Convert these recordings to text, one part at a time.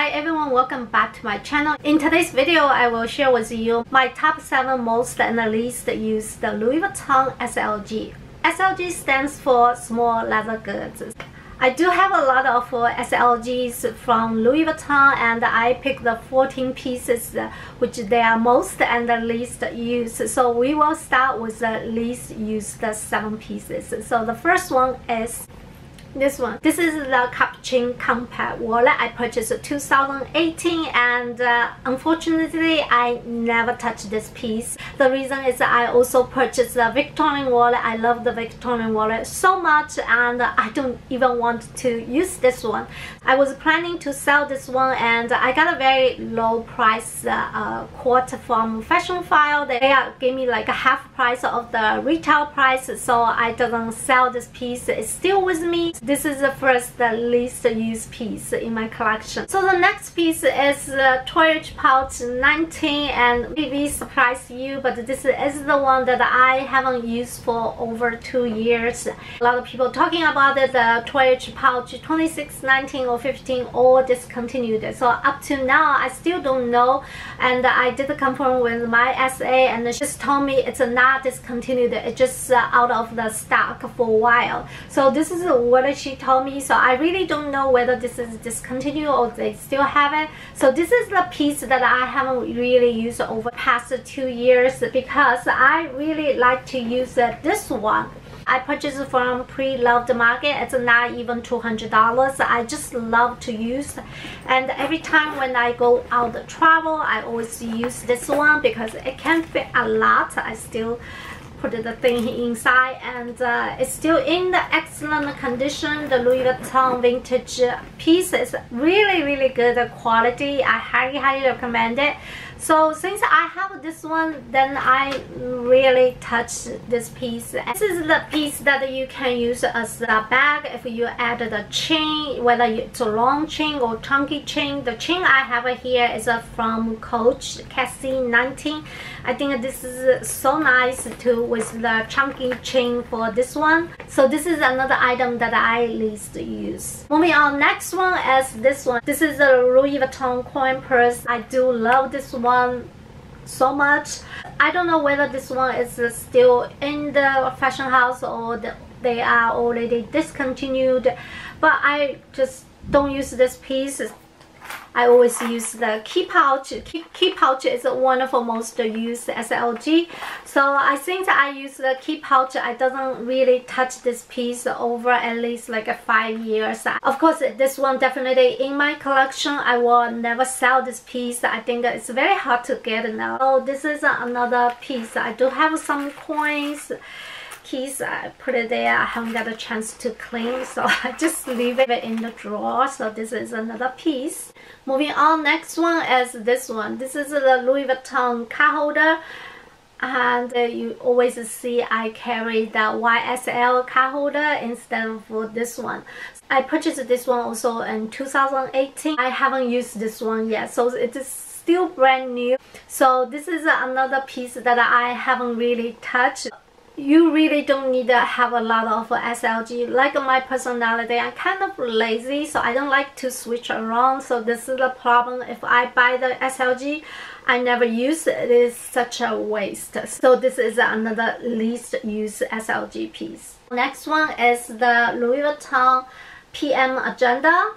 Hi everyone, welcome back to my channel. In today's video, I will share with you my top 7 most and least used Louis Vuitton SLG. SLG stands for Small Leather Goods. I do have a lot of uh, SLGs from Louis Vuitton and I picked the 14 pieces uh, which they are most and the least used. So we will start with the least used 7 pieces. So the first one is this one. This is the Capucines Compact wallet I purchased in 2018 and uh, unfortunately I never touched this piece. The reason is I also purchased the Victorine wallet. I love the Victorine wallet so much and I don't even want to use this one. I was planning to sell this one and I got a very low price uh, uh, quote from Fashionphile They gave me like a half price of the retail price so I didn't sell this piece. It's still with me this is the first the least used piece in my collection. So the next piece is uh, the Toilet Pouch 19 and maybe surprise you but this is the one that I haven't used for over two years. A lot of people talking about it, the Toilet Pouch 26, 19 or 15 all discontinued. So up to now I still don't know and I did confirm with my SA and she just told me it's not discontinued. It's just uh, out of the stock for a while. So this is what she told me so I really don't know whether this is discontinued or they still have it so this is the piece that I haven't really used over past two years because I really like to use this one I purchased from pre-loved market. It's not even $200. I just love to use. And every time when I go out travel, I always use this one because it can fit a lot. I still put the thing inside and uh, it's still in the excellent condition the Louis Vuitton vintage piece is really really good quality I highly highly recommend it so since I have this one, then I really touch this piece. This is the piece that you can use as a bag if you add the chain, whether it's a long chain or chunky chain. The chain I have here is from Coach Cassie 19. I think this is so nice too with the chunky chain for this one. So this is another item that I least use. Moving on, next one is this one. This is a Louis Vuitton coin purse. I do love this one so much I don't know whether this one is still in the fashion house or the, they are already discontinued but I just don't use this piece I always use the key pouch. Key, key pouch is one of the most used SLG. So I think I use the key pouch. I doesn't really touch this piece over at least like five years. Of course, this one definitely in my collection. I will never sell this piece. I think it's very hard to get now. So this is another piece. I do have some coins keys I put it there I haven't got a chance to clean so I just leave it in the drawer so this is another piece moving on next one is this one this is the Louis Vuitton card holder and uh, you always see I carry the YSL card holder instead of this one. I purchased this one also in 2018. I haven't used this one yet so it is still brand new. So this is another piece that I haven't really touched you really don't need to have a lot of SLG. Like my personality, I'm kind of lazy, so I don't like to switch around. So this is the problem. If I buy the SLG, I never use it. It is such a waste. So this is another least used SLG piece. Next one is the Louis Vuitton PM Agenda.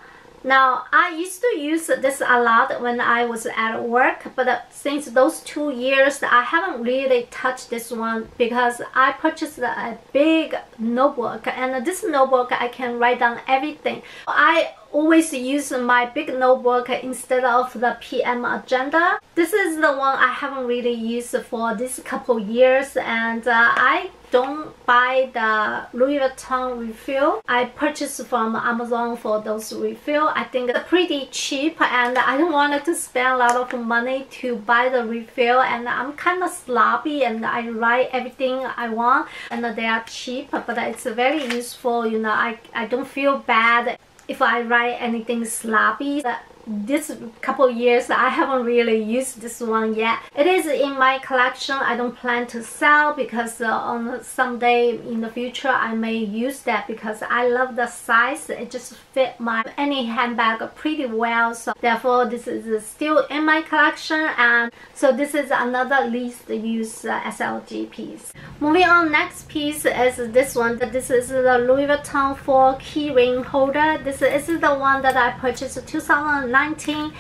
Now, I used to use this a lot when I was at work, but since those two years, I haven't really touched this one because I purchased a big notebook and this notebook I can write down everything. I always use my big notebook instead of the PM agenda. This is the one I haven't really used for this couple years and uh, I don't buy the Louis Vuitton refill. I purchased from Amazon for those refill. I think it's pretty cheap and I don't want to spend a lot of money to buy the refill and I'm kind of sloppy and I write everything I want and they are cheap but it's very useful you know I, I don't feel bad if I write anything sloppy this couple years I haven't really used this one yet. It is in my collection. I don't plan to sell because uh, on someday in the future I may use that because I love the size. It just fit my any handbag pretty well. So therefore this is still in my collection and so this is another least used uh, SLG piece. Moving on next piece is this one. This is the Louis Vuitton 4 keyring holder. This is the one that I purchased 2019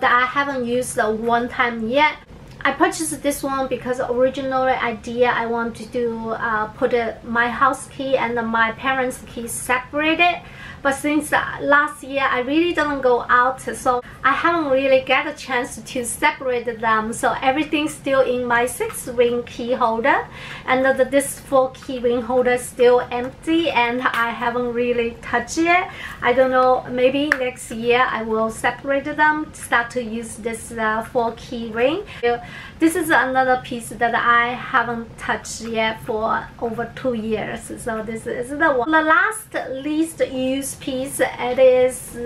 that I haven't used one time yet. I purchased this one because original idea I want to do uh, put my house key and my parents key separated. But since last year I really didn't go out so I haven't really get a chance to separate them. So everything's still in my six ring key holder. And the, this four key ring holder is still empty and I haven't really touched it. I don't know maybe next year I will separate them start to use this uh, four key ring this is another piece that I haven't touched yet for over two years. So this is the one the last least used piece. It is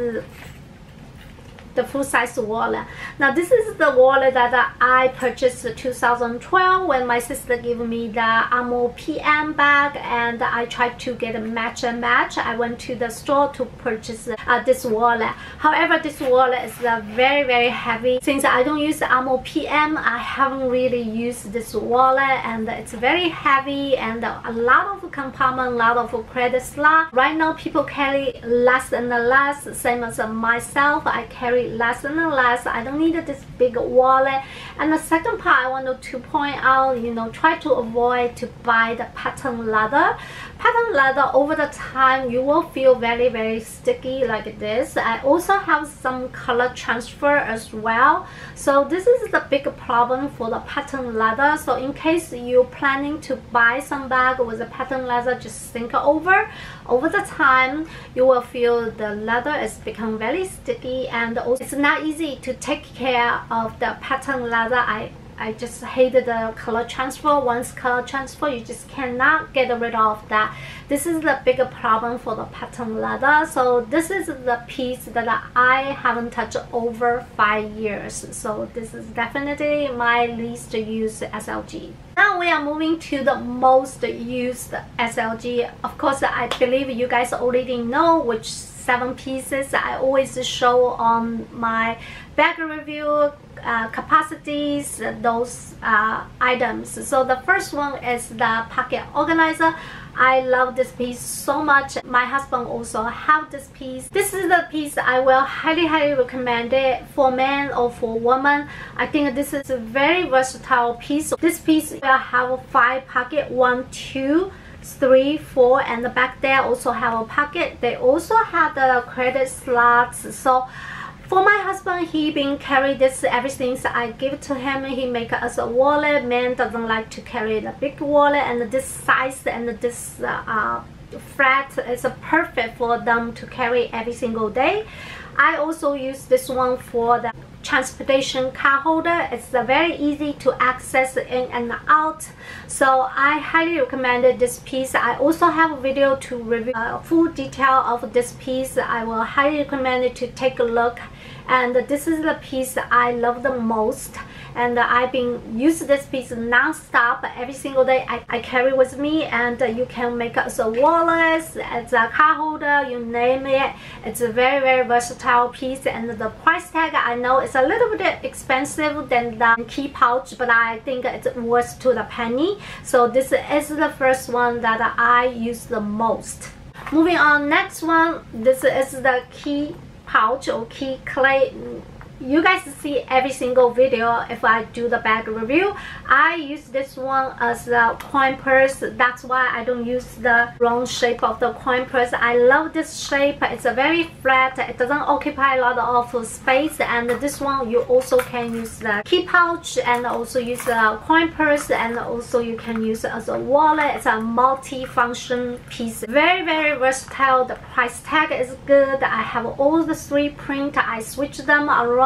the full-size wallet. Now this is the wallet that I purchased in 2012 when my sister gave me the Alma PM bag and I tried to get a match and match. I went to the store to purchase uh, this wallet. However, this wallet is uh, very very heavy. Since I don't use the Alma PM, I haven't really used this wallet and it's very heavy and a lot of compartment, a lot of credit slot. Right now people carry less and less, same as myself. I carry less and less. I don't need this big wallet. And the second part I want to point out, you know, try to avoid to buy the patent leather. patent leather over the time you will feel very very sticky like this. I also have some color transfer as well. So this is the big problem for the patent leather. So in case you're planning to buy some bag with a patent leather, just think over. Over the time, you will feel the leather is become very sticky and also it's not easy to take care of the patent leather. I I just hated the color transfer. Once color transfer, you just cannot get rid of that. This is the bigger problem for the patent leather. So this is the piece that I haven't touched over five years. So this is definitely my least used SLG. Now we are moving to the most used SLG. Of course, I believe you guys already know which seven pieces I always show on my bag review uh, capacities, those uh, items. So the first one is the pocket organizer. I love this piece so much. My husband also have this piece. This is the piece I will highly highly recommend it for men or for women. I think this is a very versatile piece. This piece will have five pocket, one, two, three, four, and the back there also have a pocket. They also have the credit slots. So for my husband, he been carry this everything so I give to him. He make us a wallet. Man doesn't like to carry the big wallet, and this size and this uh, uh, flat is perfect for them to carry every single day. I also use this one for the transportation card holder. It's uh, very easy to access in and out. So I highly recommend this piece. I also have a video to review a full detail of this piece. I will highly recommend it to take a look and this is the piece I love the most and I've been using this piece non-stop every single day I, I carry with me. And uh, you can make as a wallet as a card holder you name it. It's a very very versatile piece. And the price tag I know it's a little bit expensive than the key pouch but I think it's worth to the penny. So this is the first one that I use the most. Moving on next one. This is the key pouch or key clay you guys see every single video if I do the bag review. I use this one as a coin purse. That's why I don't use the round shape of the coin purse. I love this shape. It's a very flat. It doesn't occupy a lot of space. And this one you also can use the key pouch and also use a coin purse. And also you can use it as a wallet. It's a multi-function piece. Very very versatile. The price tag is good. I have all the three print. I switch them around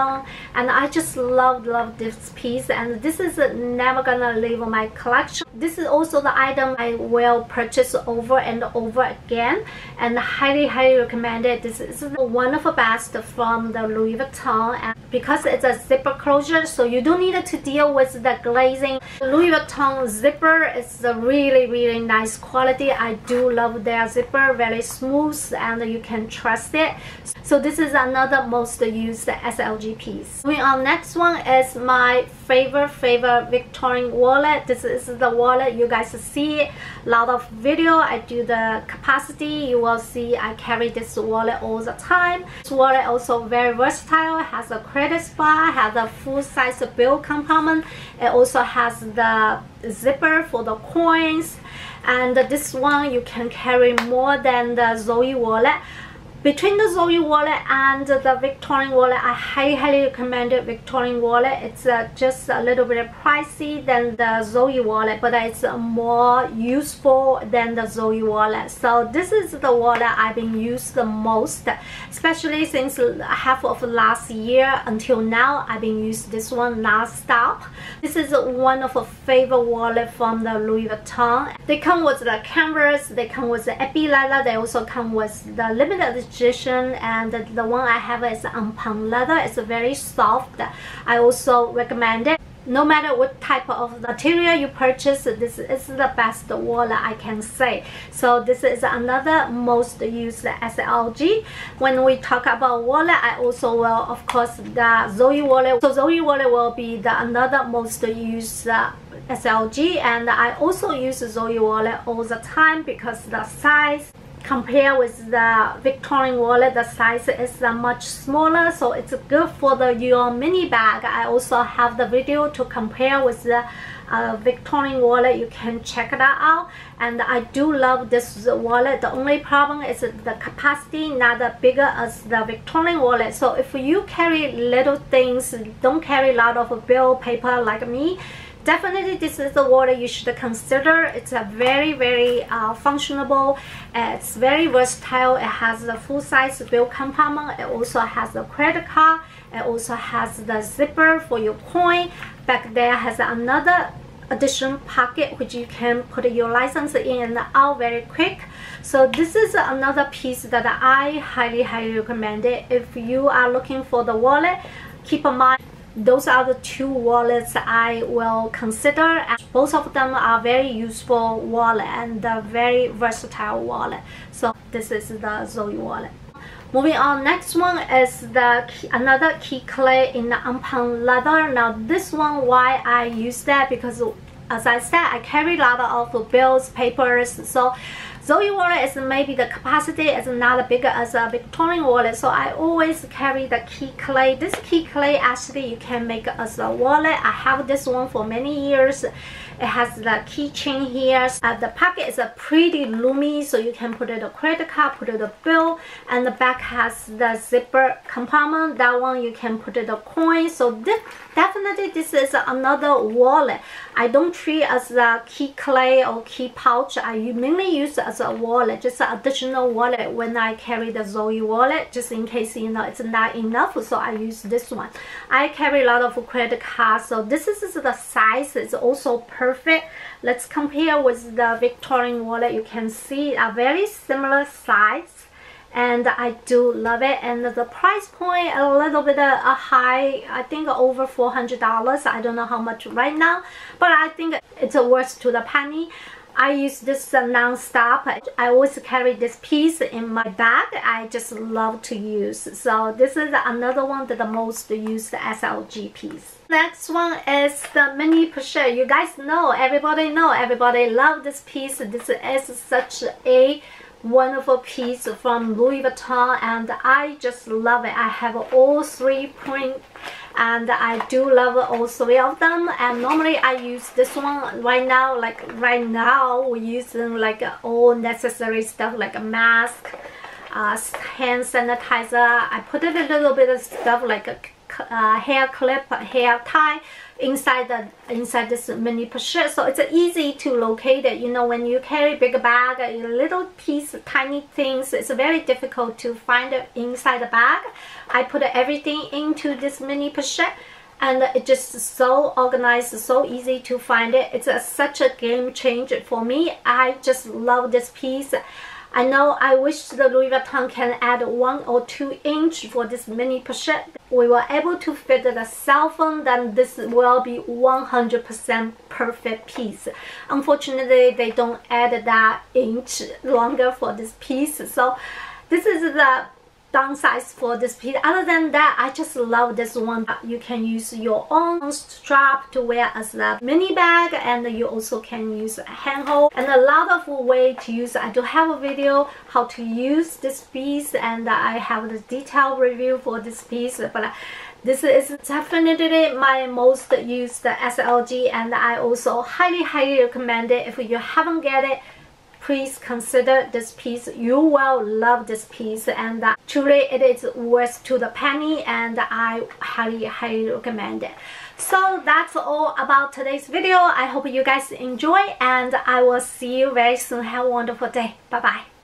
and I just love love this piece. And this is never gonna leave my collection. This is also the item I will purchase over and over again. And highly highly recommend it this is one of the best from the Louis Vuitton. And because it's a zipper closure so you don't need to deal with the glazing. Louis Vuitton zipper is a really really nice quality. I do love their zipper. Very smooth and you can trust it. So this is another most used SLG piece moving on next one is my favorite favorite Victorine wallet. This is the wallet you guys see. A lot of video. I do the capacity. You will see I carry this wallet all the time. This wallet also very versatile. Has a credit spot has a full-size bill compartment. It also has the zipper for the coins. And this one you can carry more than the Zoe wallet between the Zoe wallet and the Victorine wallet, I highly, highly recommend the Victorine wallet. It's uh, just a little bit pricey than the Zoe wallet, but it's more useful than the Zoe wallet. So this is the wallet I've been used the most, especially since half of last year until now. I've been using this one non-stop. This is one of a favorite wallet from the Louis Vuitton. They come with the canvas, they come with the epi leather, they also come with the limited edition and the one I have is Empreinte leather. It's very soft. I also recommend it. No matter what type of material you purchase this is the best wallet I can say. So this is another most used SLG when we talk about wallet I also will of course the Zoe wallet. So Zoe wallet will be the another most used uh, SLG and I also use Zoe wallet all the time because the size compare with the Victorine wallet the size is uh, much smaller so it's good for the your mini bag. I also have the video to compare with the uh, Victorine wallet. You can check that out. And I do love this wallet. The only problem is the capacity not as bigger as the Victorine wallet. So if you carry little things don't carry a lot of bill paper like me definitely this is the water you should consider. It's a very very uh, functional it's very versatile. It has the full-size bill compartment it also has a credit card. It also has the zipper for your coin. Back there has another additional pocket which you can put your license in and out very quick. So this is another piece that I highly highly recommend it. If you are looking for the wallet keep in mind those are the two wallets I will consider both of them are very useful wallet and very versatile wallet. So this is the Zoe wallet. Moving on, next one is the key, another key clay in the Empreinte leather. Now this one, why I use that? Because as I said, I carry a lot of bills, papers, so Zoe wallet is maybe the capacity is not big as a Victorine wallet, so I always carry the key clay. This key clay actually you can make as a wallet. I have this one for many years. It has the keychain here. Uh, the pocket is a pretty roomy, so you can put it a credit card, put it a bill, and the back has the zipper compartment. That one you can put it a coin. So this, definitely this is another wallet. I don't treat as a key clay or key pouch. I mainly use it as a wallet, just an additional wallet when I carry the Zoe wallet, just in case you know it's not enough. So I use this one. I carry a lot of credit cards, so this is the size. It's also perfect perfect. Let's compare with the Victorine wallet. You can see a very similar size and I do love it. And the price point a little bit uh, high I think over $400 I don't know how much right now but I think it's worth to the penny I use this non-stop. I always carry this piece in my bag. I just love to use. So this is another one that the most used SLG piece. Next one is the mini pochette. You guys know, everybody know, everybody love this piece. This is such a wonderful piece from Louis Vuitton and I just love it. I have all three print and I do love all three of them and normally I use this one right now like right now we're using like all necessary stuff like a mask uh, hand sanitizer I put a little bit of stuff like uh, hair clip, hair tie inside the inside this mini pochette so it's easy to locate it. You know when you carry big bag a little piece tiny things it's very difficult to find it inside the bag. I put everything into this mini pochette and it just so organized so easy to find it. It's a, such a game changer for me. I just love this piece I know I wish the Louis Vuitton can add one or two inch for this mini pochette. We were able to fit the cell phone, then this will be 100% perfect piece. Unfortunately, they don't add that inch longer for this piece. So this is the downsides for this piece. Other than that i just love this one. You can use your own strap to wear as a mini bag and you also can use a handhold. And a lot of way to use. I do have a video how to use this piece and i have the detailed review for this piece but this is definitely my most used SLG and I also highly highly recommend it if you haven't get it please consider this piece. You will love this piece and uh, truly it is worth to the penny and I highly highly recommend it. So that's all about today's video. I hope you guys enjoy and I will see you very soon. Have a wonderful day. Bye bye